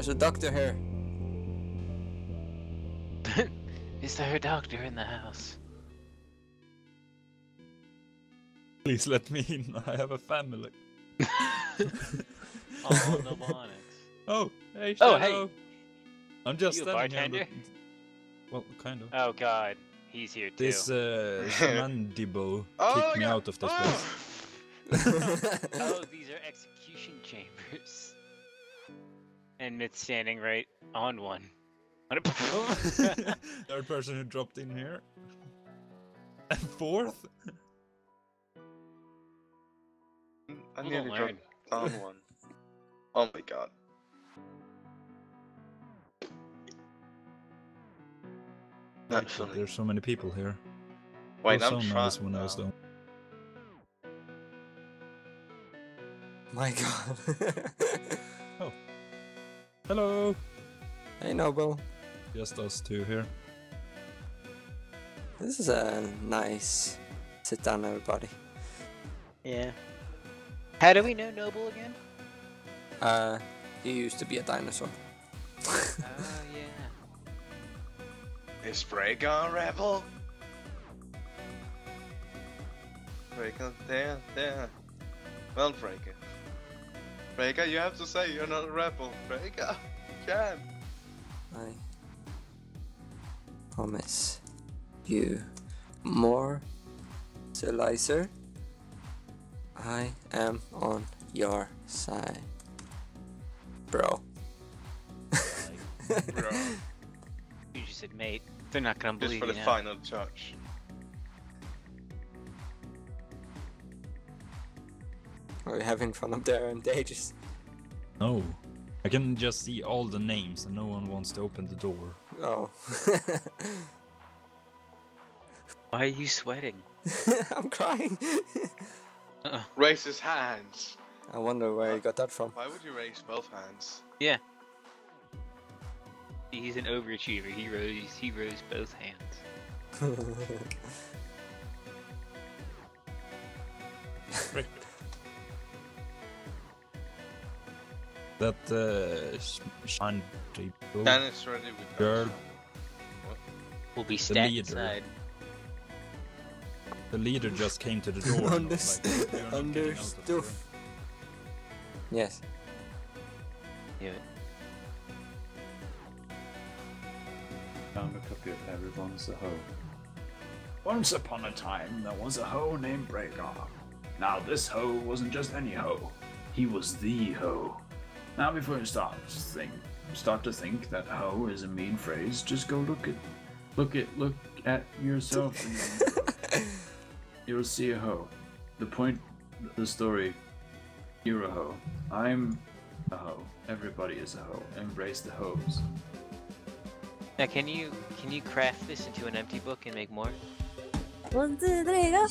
There's a doctor here. Is there a doctor in the house? Please let me in. I have a family. Oh, no Monix. Oh, hey, Oh, hey. I'm just You a standing here. on bartender? the- Well, kind of. Oh god, he's here too. This uh, mandible Oh, kicked me yeah. out of this Oh. place. oh, these are execution chambers. And Myth's standing right on one. Oh. Third person who dropped in here. And fourth? I We'll nearly learn. dropped down one. Oh my god. Not funny. There's so many people here. Wait, I I'm was so trying. nice when I was done. My god. Oh. Hello! hey, Noble. Just us two here. This is a nice sit down, everybody. Yeah. How do we know Noble again? Uh, he used to be a dinosaur. Oh yeah. Is Rhaegar rebel? Rhaegar, there, there. Well, Rhaegar. Rhaegar, you have to say you're not a rebel. Rhaegar, can. I promise you more, Selizer. I am on your side, bro. Bro, You just said mate. They're not gonna believe just believe for you the now. final judge. Are we having fun up there? And they just No. I can just see all the names and no one wants to open the door. oh. Why are you sweating? I'm crying. Uh-uh. Raise his hands. I wonder where you got that from. Why would you raise both hands? Yeah. He's an overachiever. He rose. He rose both hands. That uh, sh- mandible. Dan is ready with Girl. We'll be The leader. inside. The leader just came to the door. Under, like, under getting out of here." stuff. Yes. Do it. Found a copy of Everyone's a Hoe. Once upon a time, there was a hoe named Rhaegar. Now, this hoe wasn't just any hoe. He was the hoe. Now, before you start to think, start to think that hoe is a mean phrase, just go look at, look at, look at yourself, and you'll see a hoe. The point of the story, you're a hoe. I'm a hoe. Everybody is a hoe. Embrace the hoes. Now, can you can you craft this into an empty book and make more? One, two, three, go.